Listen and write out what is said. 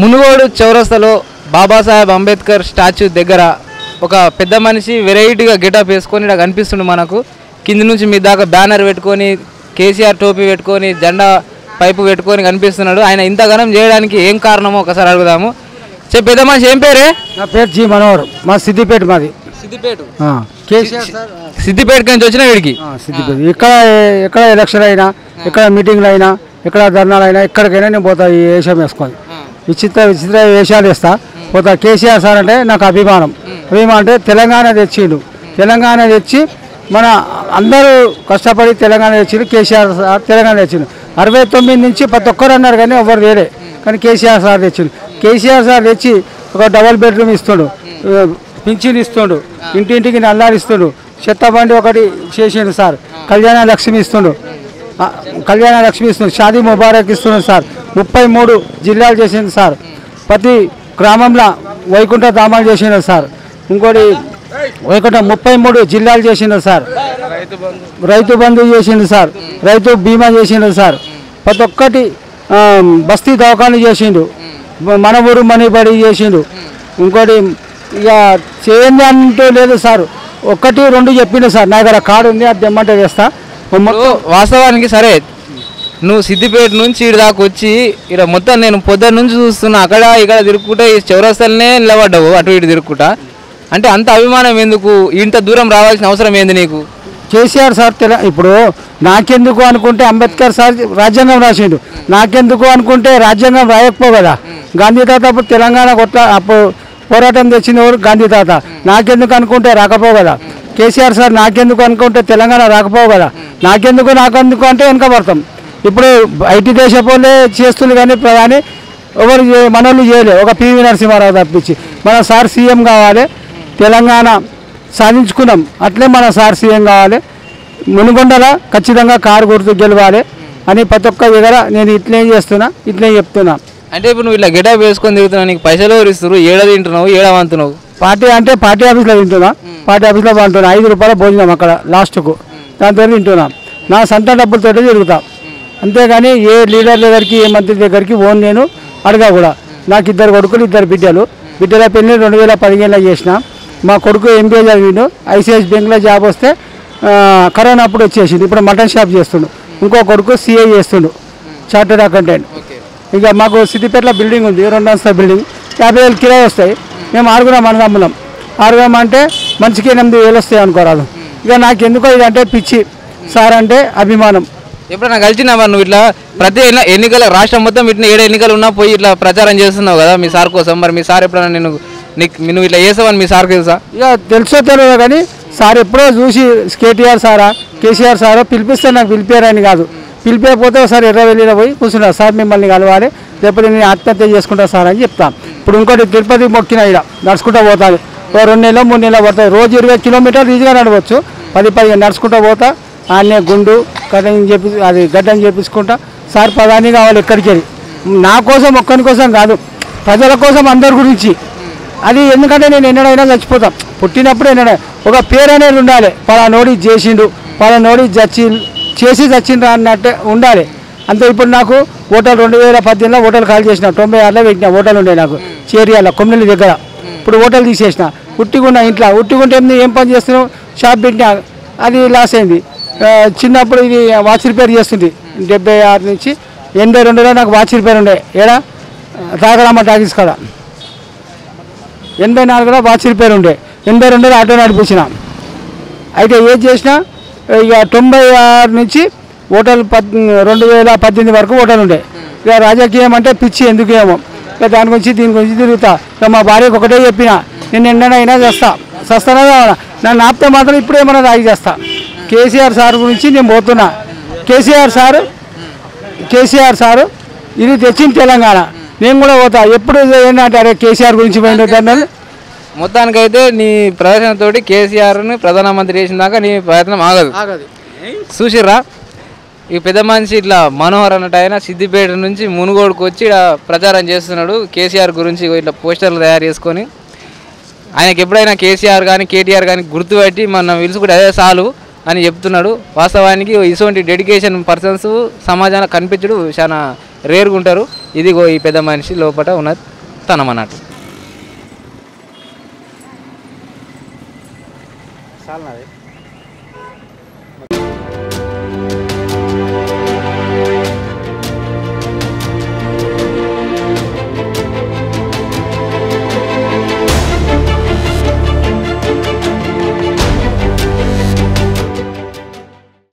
మునుగోడు చౌరస్తలో బాబాసాహెబ్ అంబేద్కర్ స్టాచ్యూ దగ్గర ఒక పెద్ద మనిషి వెరైటీగా గెటప్ వేసుకొని ఇక్కడ కనిపిస్తుండు మనకు. కింది నుంచి మీ దాకా బ్యానర్ పెట్టుకొని కేసీఆర్ టోపీ పెట్టుకొని జెండా పైపు పెట్టుకొని కనిపిస్తున్నాడు. ఆయన ఇంతగానం చేయడానికి ఏం కారణమో ఒకసారి అడుగుదాము. చెప్పు పెద్ద మనిషి ఏం పేరే? నా పేరు జీ మనోహర్. మా సిద్దిపేట మాది. సిద్దిపేట. సిద్దిపేట నుంచి వచ్చిన వీడికి? సిద్దిపేట. ఇక్కడ ఎక్కడ ఎలక్షన్ అయినా ఎక్కడ మీటింగ్లు అయినా ఎక్కడ ధర్నాలు అయినా ఎక్కడికైనా నేను పోతా ఈ వేషం వేసుకొని విచిత్ర విచిత్ర వేషాలు వేస్తా. పోతా కేసీఆర్ సార్ అంటే నాకు అభిమానం. అభిమానం అంటే తెలంగాణ తెచ్చిండు. తెలంగాణ తెచ్చి మన అందరూ కష్టపడి తెలంగాణ తెచ్చిండు కేసీఆర్ సార్ తెలంగాణ తెచ్చిండు. అరవై తొమ్మిది నుంచి ప్రతి ఒక్కరు అన్నారు కానీ ఎవరు వేరే కానీ కేసీఆర్ సార్ తెచ్చిండు. కేసీఆర్ సార్ తెచ్చి ఒక డబల్ బెడ్రూమ్ ఇస్తుండు. పింఛన్ ఇస్తుండు. ఇంటింటికి నల్లాలు ఇస్తుండు. చెత్త బండి ఒకటి చేసిండు సార్. కళ్యాణ లక్ష్మి ఇస్తుండు. కళ్యాణ లక్ష్మి ఇస్తుండు షాదీ ముబారక్ ఇస్తున్నాడు సార్. ముప్పై మూడు జిల్లాలు చేసింది సార్. ప్రతి గ్రామంలో వైకుంఠ ధామాలు చేసిండు సార్. ఇంకోటి వైకుంఠ ముప్పై మూడు జిల్లాలు చేసిండు సార్. రైతు బంధు చేసిండు సార్. రైతు బీమా చేసిండు సార్. ప్రతి ఒక్కటి బస్తీ దవాఖాను చేసిండు. మన ఊరు మనీ చేసిండు. ఇంకోటి ఇక చేయండి అంటూ లేదు సార్. ఒక్కటి రెండు చెప్పిండు సార్. నా దగ్గర కార్డు ఉంది అది తెమ్మంటే చేస్తా వాస్తవానికి సరే. నువ్వు సిద్దిపేట నుంచి ఇటు దాకా వచ్చి ఇక్కడ మొత్తం నేను పొద్దున్న నుంచి చూస్తున్నా అక్కడ ఇక్కడ తిరుక్కుంటా ఈ చౌరస్తలనే నిలబడ్డావు అటు ఇటు తిరుక్కుంటా. అంటే అంత అభిమానం ఎందుకు? ఇంత దూరం రావాల్సిన అవసరం ఏంది నీకు? కేసీఆర్ సార్ తెల ఇప్పుడు నాకెందుకు అనుకుంటే అంబేద్కర్ సార్ రాజ్యాంగం రాసిండు. నాకెందుకు అనుకుంటే రాజ్యాంగం రాయకపో కదా. గాంధీ తాత అప్పుడు తెలంగాణ కొట్ల అప్పుడు పోరాటం తెచ్చినవారు గాంధీ తాత. నాకెందుకు అనుకుంటే రాకపో కదా. కేసీఆర్ సార్ నాకెందుకు అనుకుంటే తెలంగాణ రాకపోవు కదా. నాకెందుకు నాకెందుకు అంటే వెనక పడతాం ఇప్పుడు ఐటీ దేశపోలే చేస్తుంది కానీ ప్రధాని ఎవరు చే- మనోళ్ళు చేయలే. ఒక పివి నరసింహారావు తప్పించి. మన సార్ సీఎం కావాలి. తెలంగాణ సాధించుకున్నాం. అట్లే మన సార్ సీఎం కావాలి. మునుగొండల ఖచ్చితంగా కారు గుర్తు గెలవాలి అని ప్రతి ఒక్క దగ్గర నేను ఇట్లే చేస్తున్నా ఇట్లే చెప్తున్నా. అంటే ఇప్పుడు నువ్వు ఇట్లా గెటప్ వేసుకొని తిరుగుతున్నావు నీకు పైసలు ఎవరు ఇస్తారు ఏడ తింటున్నావు? ఏడ వంతున్నావు పార్టీ అంటే పార్టీ ఆఫీస్లో తింటున్నా. పార్టీ ఆఫీస్లో పంటున్నా ఐదు రూపాయల భోజనం అక్కడ లాస్ట్కు. దాంతో తింటున్నా. నా సొంత డబ్బులతో తిరుగుతా. అంతేగాని ఏ లీడర్ దగ్గరికి ఏ మంత్రి దగ్గరికి ఓన్ నేను అడగా కూడా. నాకు ఇద్దరు కొడుకులు ఇద్దరు బిడ్డలు. బిడ్డల పెళ్ళి రెండు వేల పదిహేనులో చేసిన. మా కొడుకు ఎంబీఏ చదివిండు. ఐసిఐసి బ్యాంక్లో జాబ్ వస్తే కరోనా అప్పుడు వచ్చేసింది ఇప్పుడు మటన్ షాప్ చేస్తుండు. ఇంకో కొడుకు సిఐ చేస్తుండు. Chartered accountant. ఇక మాకు సిద్దిపేటలో బిల్డింగ్ ఉంది రెండు అంతస్తుల బిల్డింగ్ యాభై వేలు కిరాయి వస్తాయి. మేము ఆరుగురం అనదమ్ములం ఆరుగురం అంటే మనిషికి ఎనిమిది వేలు వస్తాయి అనుకోరాదు. ఇక నాకు ఎందుకో ఇదంటే పిచ్చి. సార్ అంటే అభిమానం. ఎప్పుడైనా కలిసినావా నువ్వు ఇట్లా ప్రతి ఎన్ని- ఎన్నికల రాష్ట్రం మొత్తం ఇట్లా ఏడు ఎన్నికలు ఉన్నా పోయి ఇట్లా ప్రచారం చేస్తున్నావు కదా మీ సార్ కోసం. మరి మీ సార్ ఎప్పుడైనా నేను నీకు నువ్వు ఇట్లా చేసావని మీ సార్కి తెలుసా? ఇక తెలుసో తెలియదు కానీ సార్ ఎప్పుడో చూసి కేటీఆర్ సారా కేసీఆర్ సారో పిలిపిస్తే నాకు పిలిపారని కాదు. పిలిపేపోతే ఒకసారి ఎర్రవెల్లిలో పోయి కూర్చున్నా సార్ మిమ్మల్ని కలవాలి లేకపోతే నేను ఆత్మహత్య చేసుకుంటా సార్ అని చెప్తాను ఇప్పుడు ఇంకోటి తిరుపతి మొక్కిన ఇక్కడ నడుచుకుంటూ పోతాను ఓ రెండు నెలలు మూడు నెలలు పడతాయి. రోజు ఇరవై కిలోమీటర్లు ఈజీగా నడవచ్చు. పది పది నడుచుకుంటూ పోతా. ఆన్నే గుండు గడ్డం చెప్పి అది గడ్డని చేపించుకుంటా సార్ పదాన్ని కావాలి ఎక్కడికి వెళ్ళి నా కోసం ఒక్కని కోసం కాదు. ప్రజల కోసం అందరి గురించి. అది ఎందుకంటే నేను ఎన్నడైనా చచ్చిపోతాం. పుట్టినప్పుడు ఎన్నడ ఒక పేరు అనేది ఉండాలి. పలానోడి చేసిండు పలానోడి చచ్చి చేసి చచ్చిండ్రా అన్నట్టు ఉండాలి. అంతే ఇప్పుడు నాకు హోటల్ రెండు వేల పద్దెనిమిదిలో హోటల్ ఖాళీ చేసిన తొంభై ఆరులో పెట్టిన హోటల్ ఉండే నాకు చేరియాల కొమ్మిలి దగ్గర. ఇప్పుడు హోటల్ తీసేసిన ఉట్టిగున్న ఇంట్లో ఉట్టిగుంటే ఏం పని చేస్తున్నావు? షాప్ పెట్టినా అది లాస్ అయింది. చిన్నప్పుడు ఇది వాచ్ రిపేర్ చేస్తుంది డెబ్బై ఆరు నుంచి ఎనభై రెండులో నాకు వాచ్ రిపేర్ ఉండే. ఏడా? తాగడమ్మ టాకీస్ కాడ. ఎనభై నాలుగులో వాచ్ రిపేర్ ఉండే ఎనభై రెండులో ఆటో నడిపించిన. అయితే ఏది చేసినా ఇక తొంభై ఆరు నుంచి హోటల్ పద్ రెండు వేల పద్దెనిమిది వరకు హోటల్ ఉండే. ఇక రాజకీయం అంటే పిచ్చి ఎందుకు ఏమో. ఇక దాని గురించి దీని గురించి తిరుగుతా. ఇక మా భార్యకు ఒకటే చెప్పిన నేను ఎన్నడైనా చేస్తా. చేస్తానా కావాలా నన్ను ఆపితే మాత్రం ఇప్పుడు ఏమైనా రాగి చేస్తా. కేసీఆర్ సార్ గురించి నేను పోతున్నా. కేసీఆర్ సారు కేసీఆర్ సారు ఇది తెచ్చింది తెలంగాణ. నేను కూడా పోతా. ఎప్పుడు ఏంటంటే అరే కేసీఆర్ గురించి అన్నది మొత్తానికైతే నీ ప్రదర్శనతోటి కేసీఆర్ని ప్రధానమంత్రి చేసిన దాకా నీ ప్రయత్నం ఆగదు. చూసిర్రా? ఈ పెద్ద మనిషి ఇట్లా మనోహర్ అన్నట్టు ఆయన సిద్దిపేట నుంచి మునుగోడుకు వచ్చి ప్రచారం చేస్తున్నాడు కేసీఆర్ గురించి ఇట్లా పోస్టర్లు తయారు చేసుకొని. ఆయనకి ఎప్పుడైనా కేసీఆర్ కానీ కేటీఆర్ కానీ గుర్తుపెట్టి మన విలుసుకుంటే అదే చాలు అని చెప్తున్నాడు. వాస్తవానికి ఇటువంటి డెడికేషన్ పర్సన్స్ సమాజానికి కనిపించడు చాలా రేరుగా ఉంటారు ఇదిగో ఈ పెద్ద మనిషి లోపల ఉన్న తనం అన్నట్టు Tal na de